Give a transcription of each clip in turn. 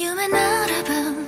何ができ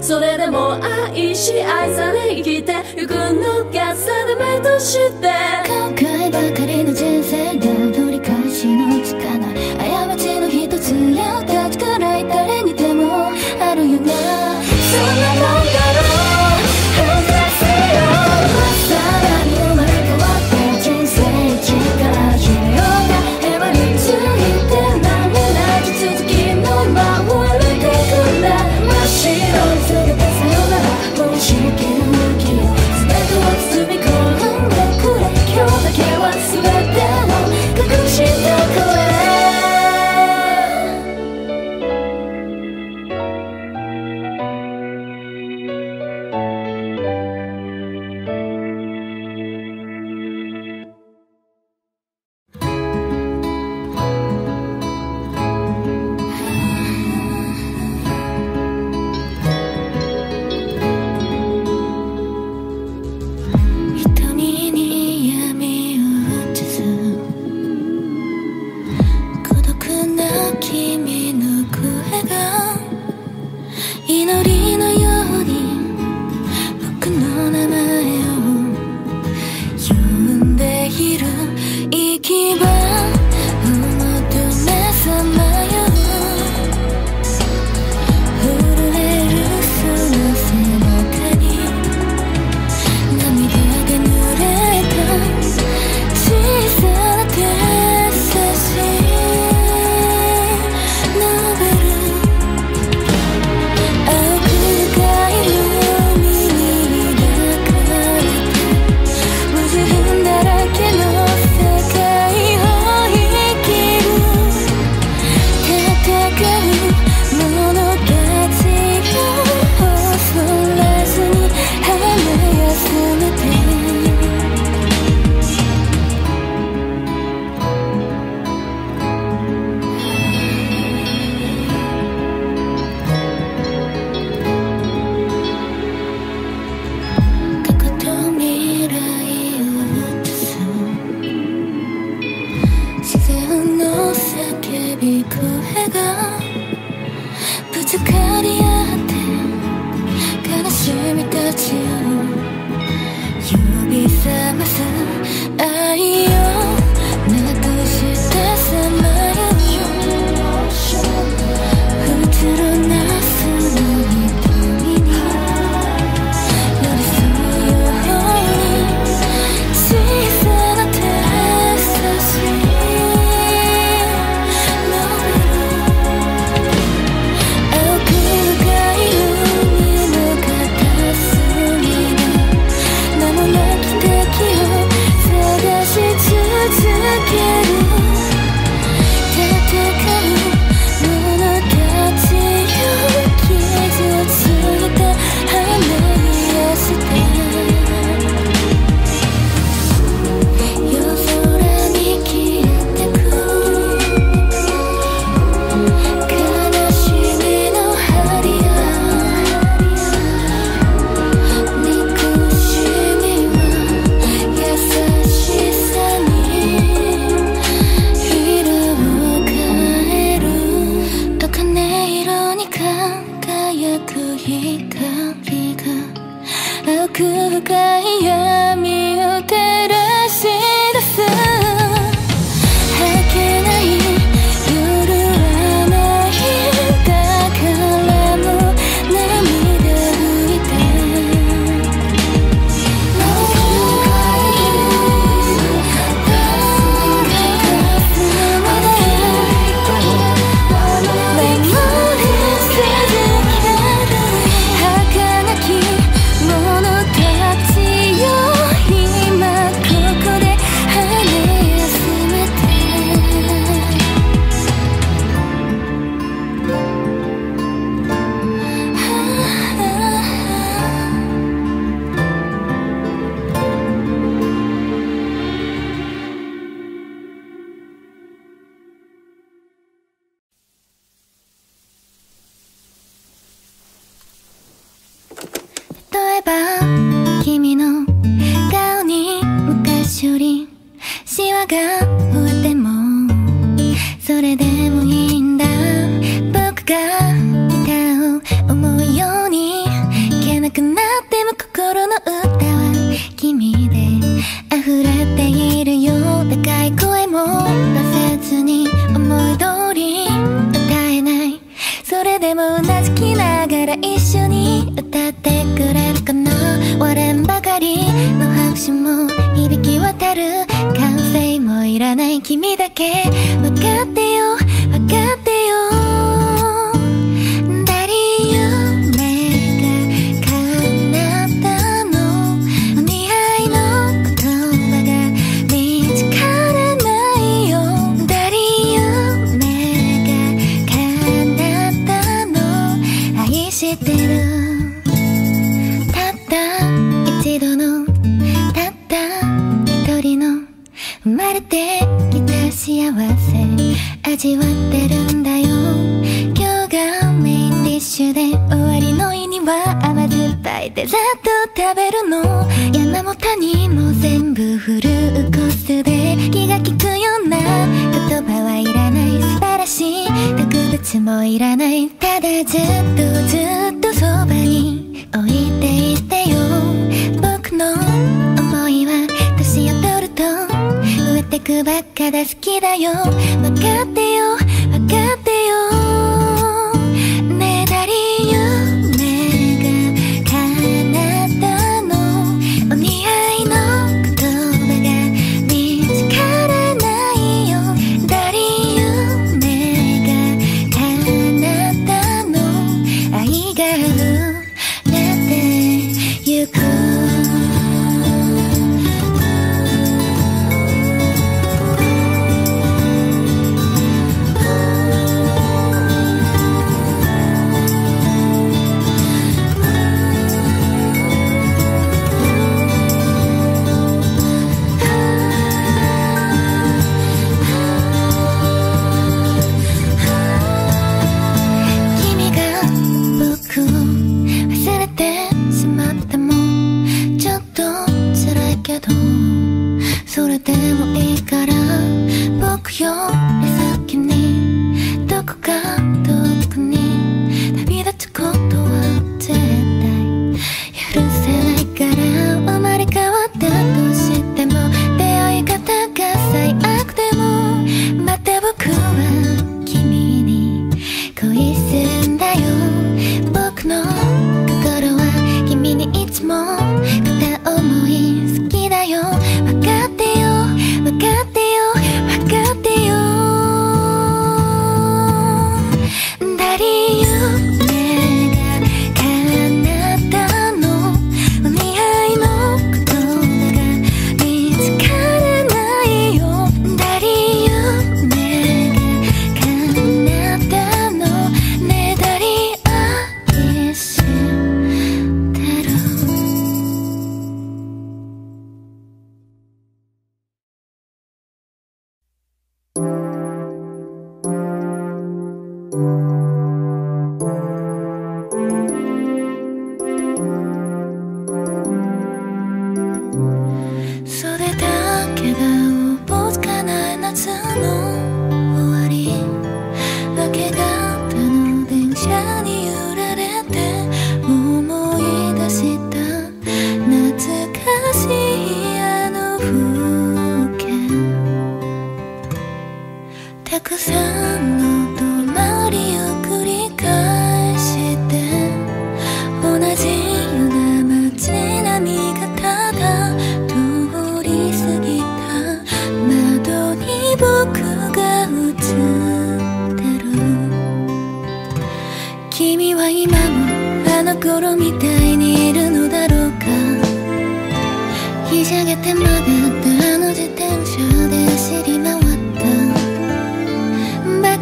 それでも愛し愛され生きてゆくのが定めとして。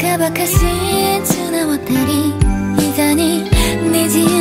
バカバしい綱渡り膝に虹を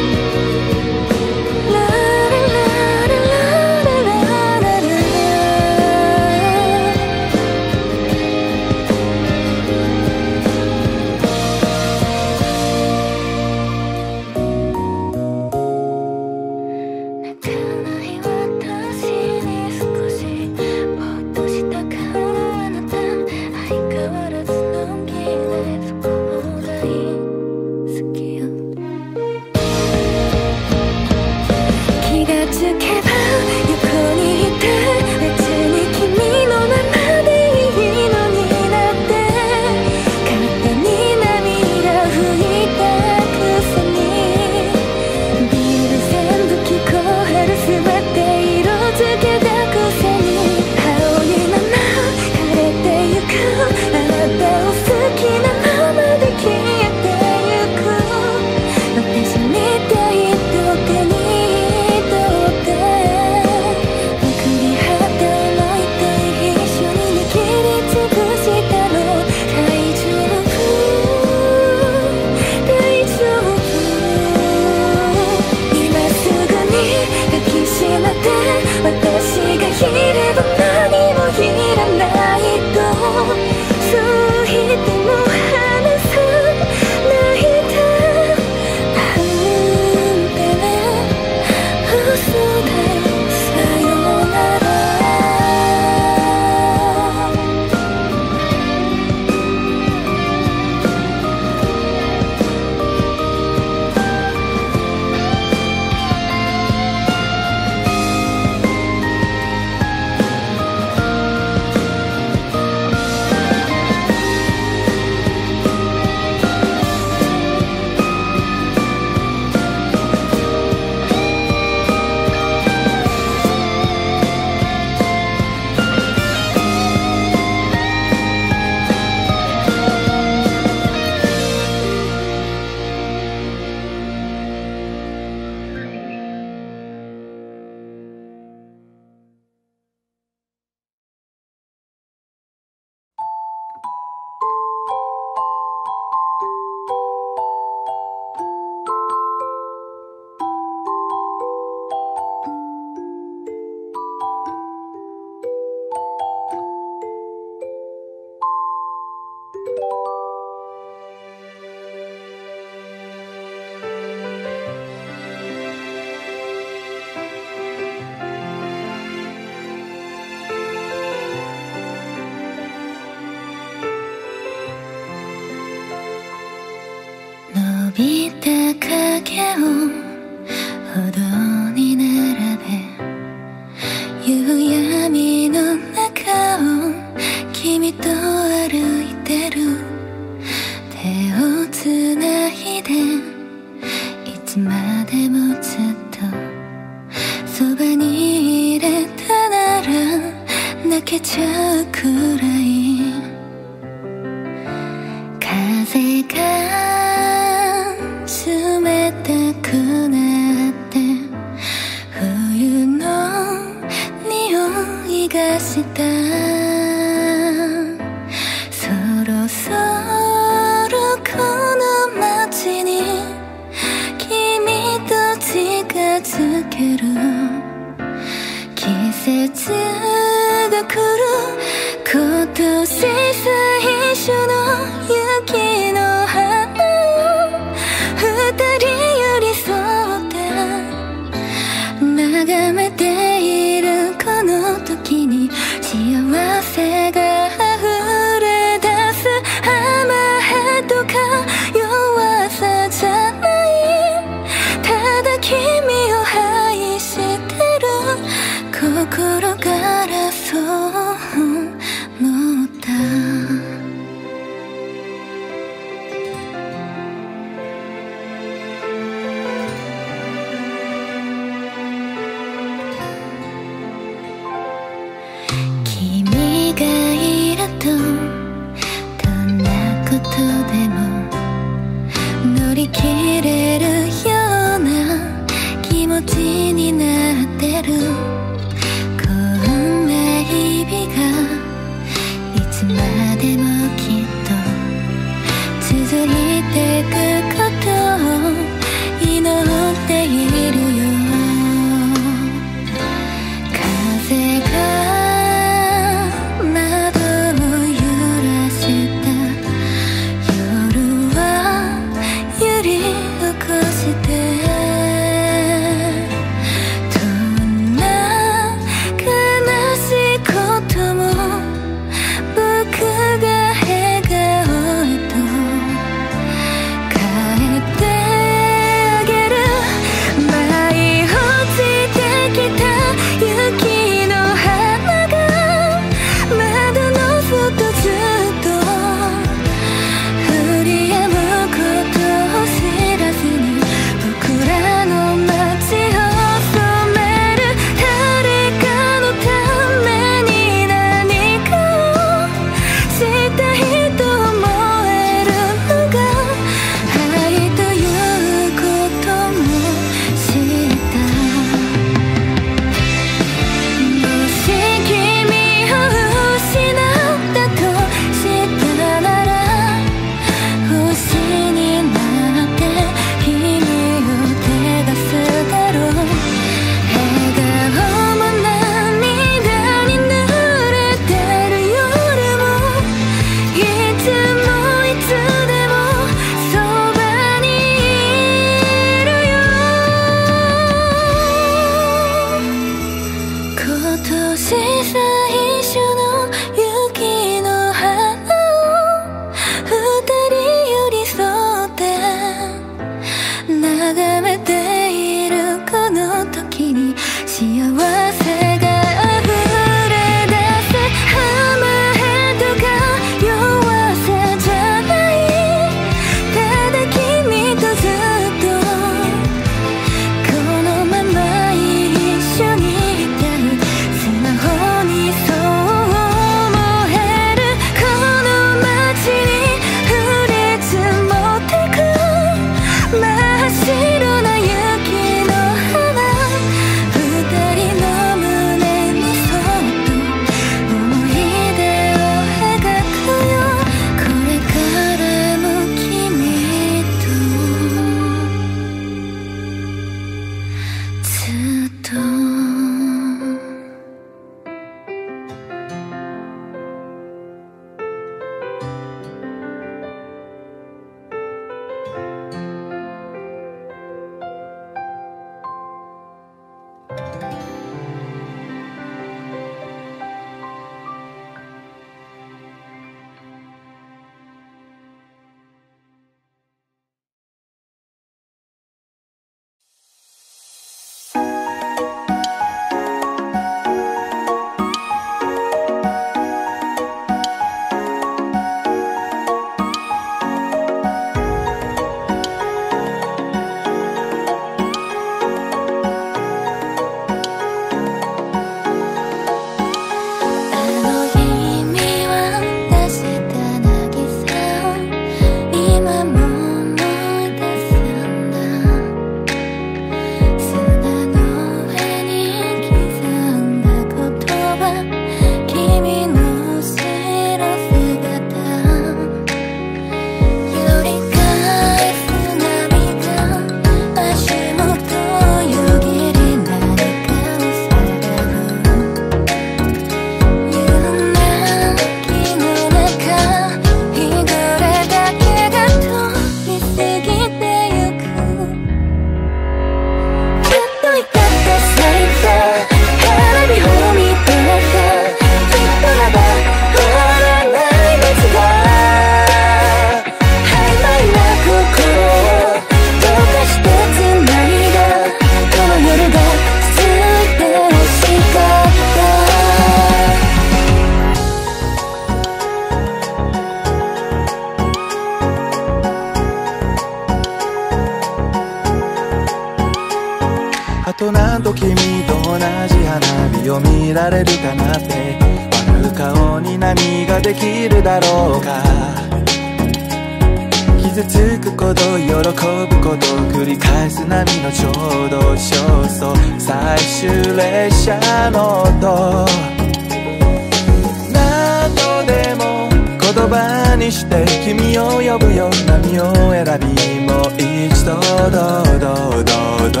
君を呼ぶよ。波を選びもう一度どうどうどうど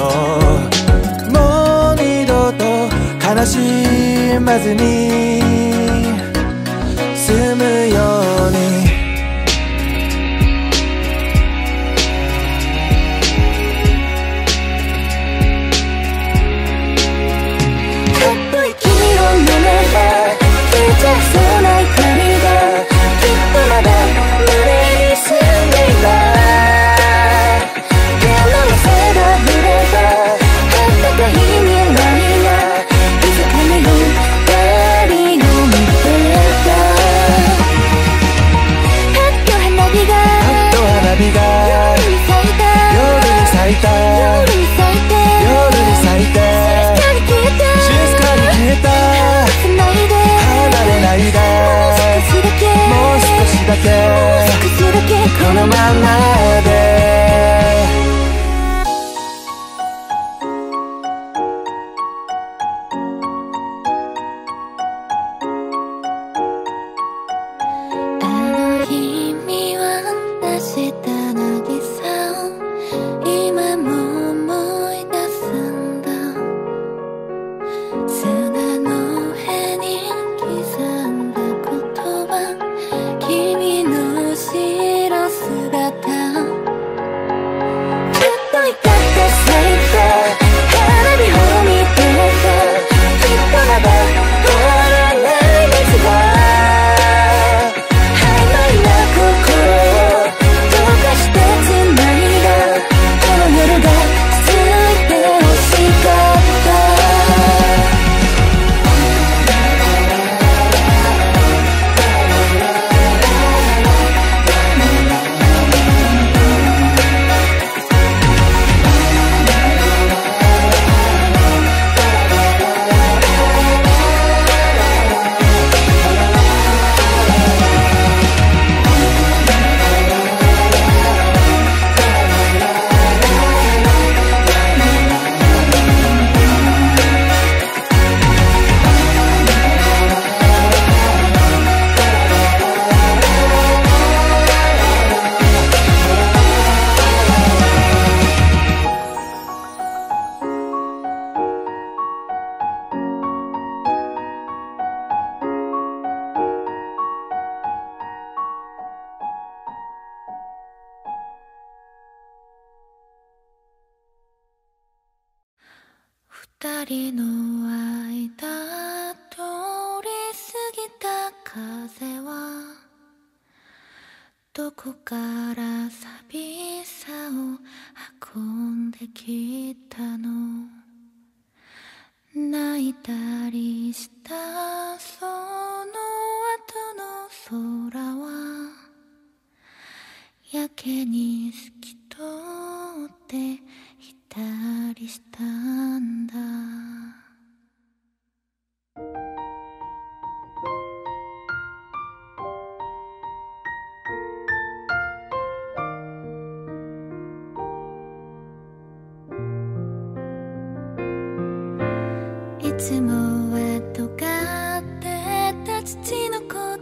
う。もう二度と悲しまずに聞いたの。泣いたりしたその後の空はやけに透き通っていたりしたんだ。つもは尖ってた土の声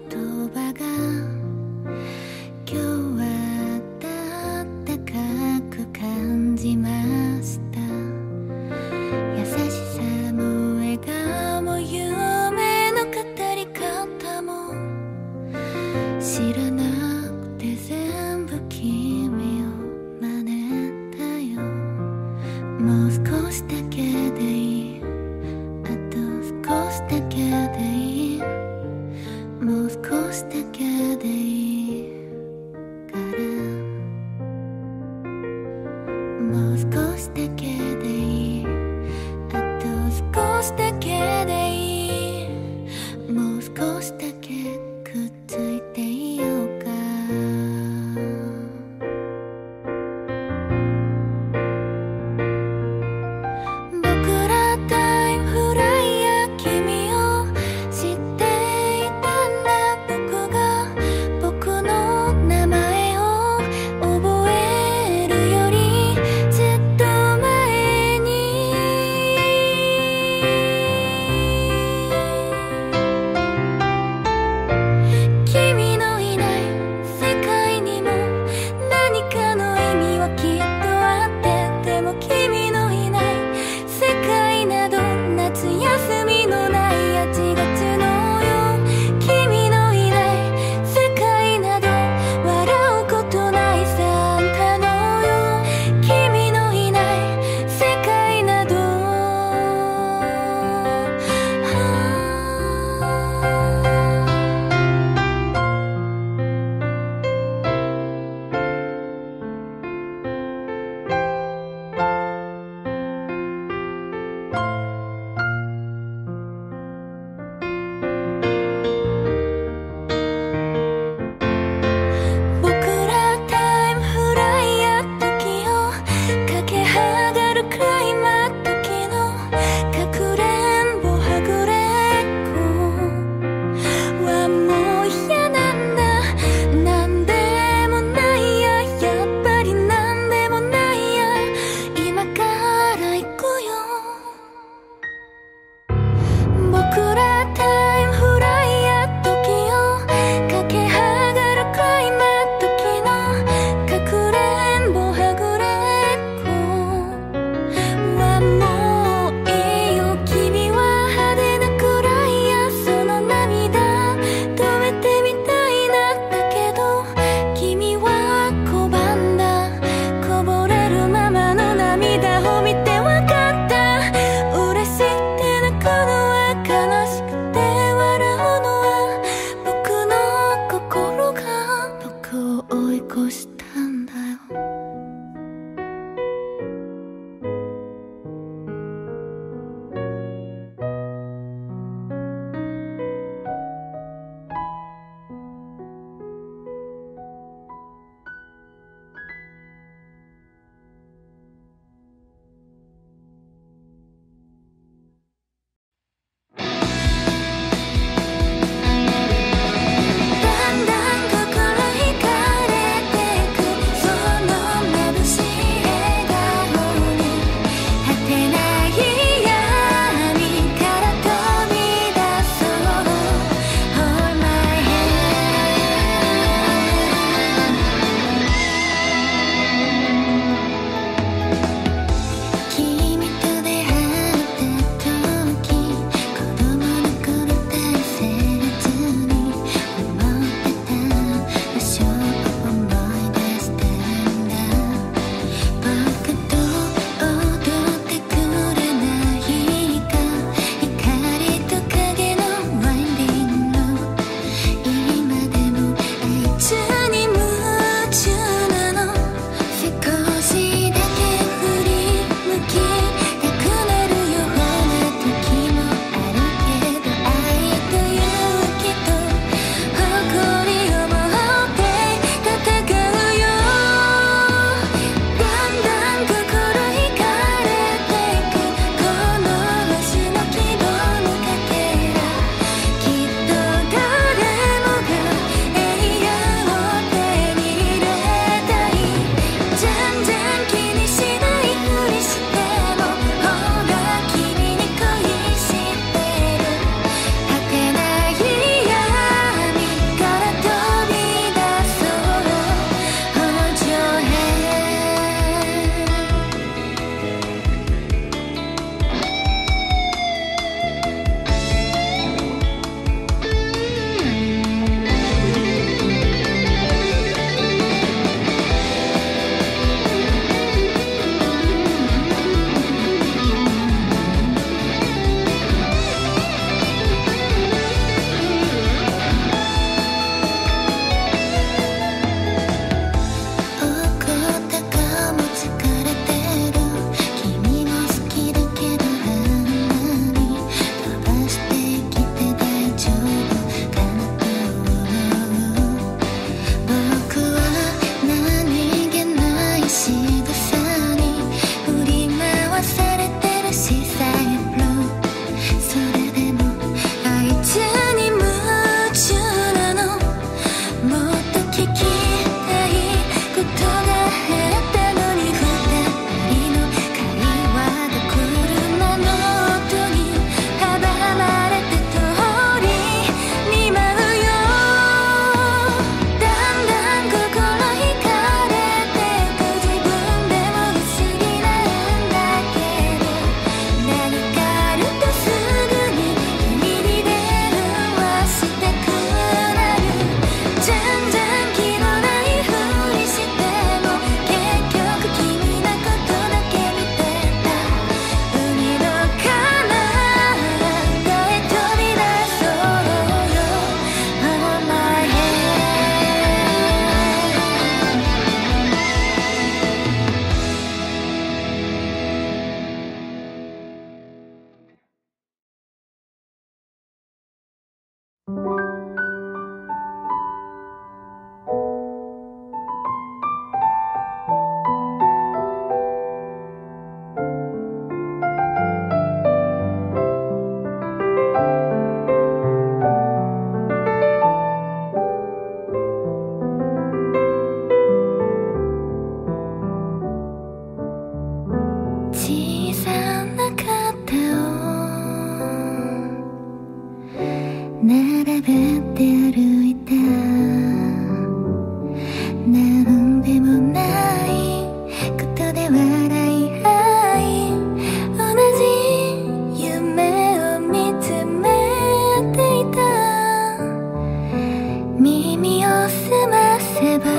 すませば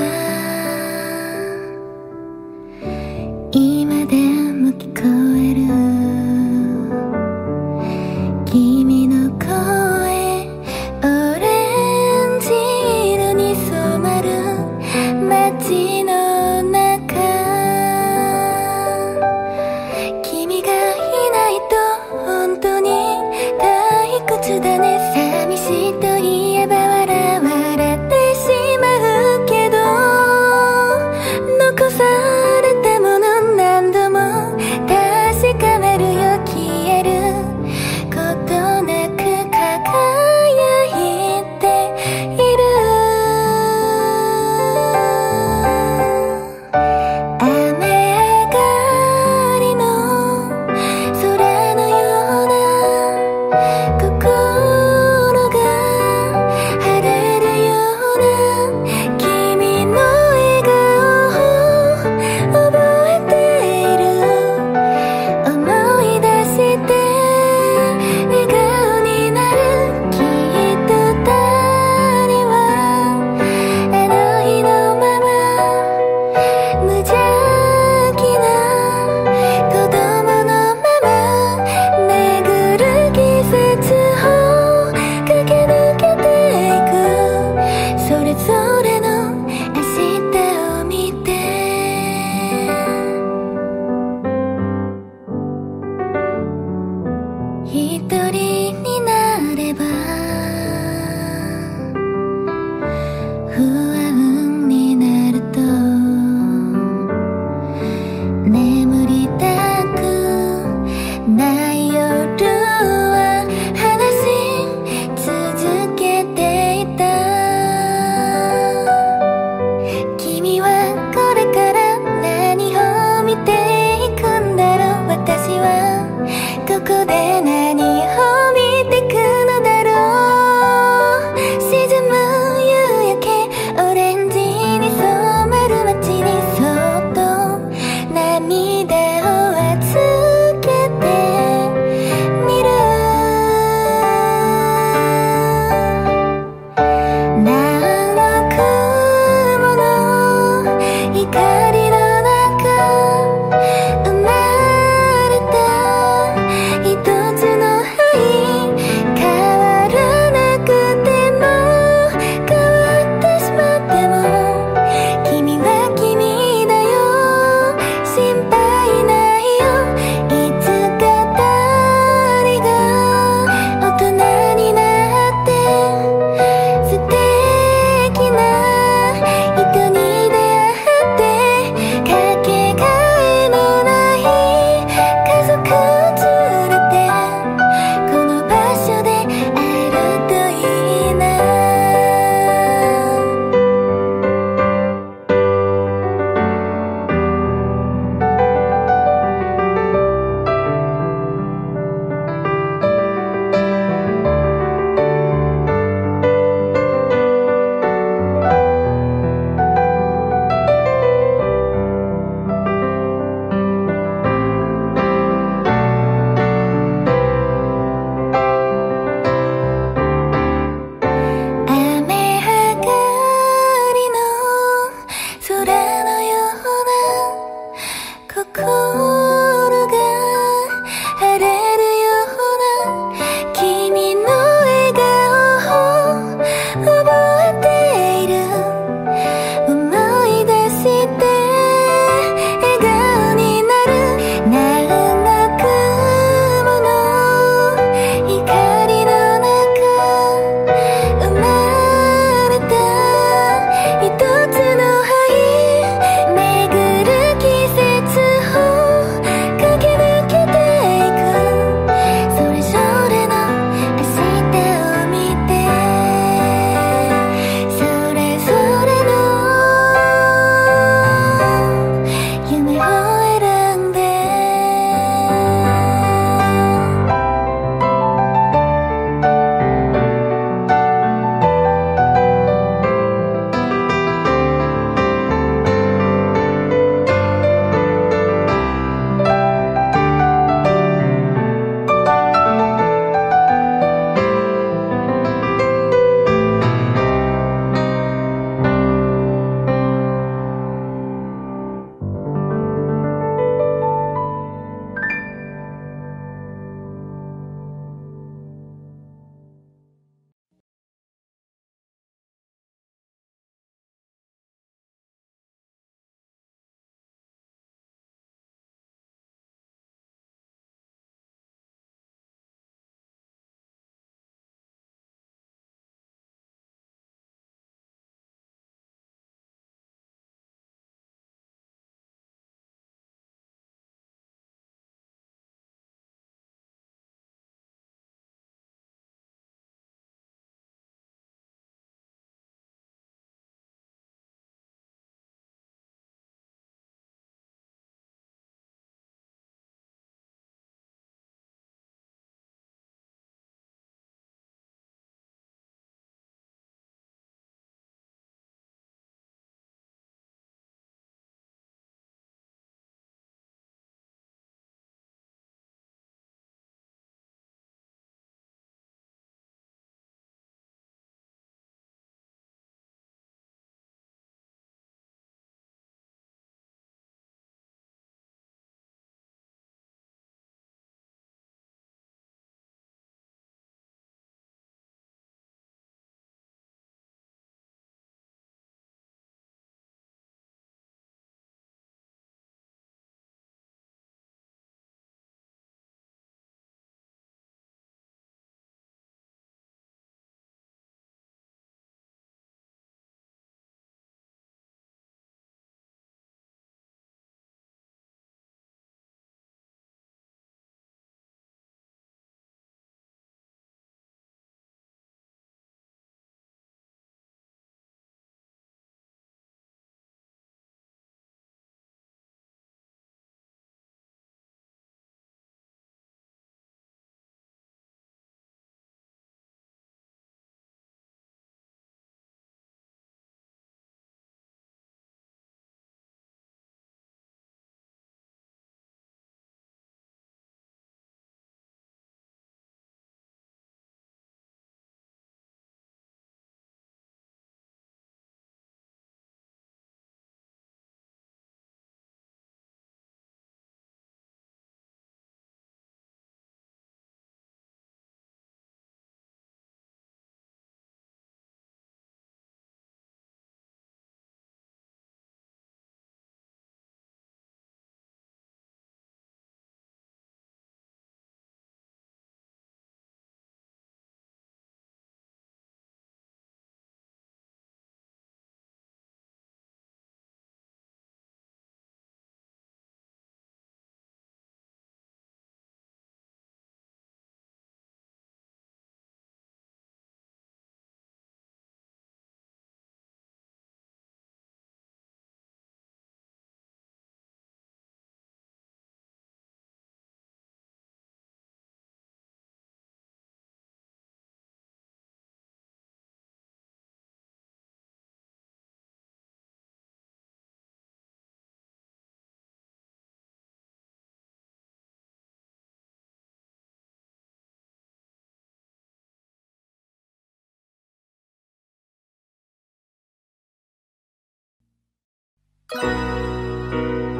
君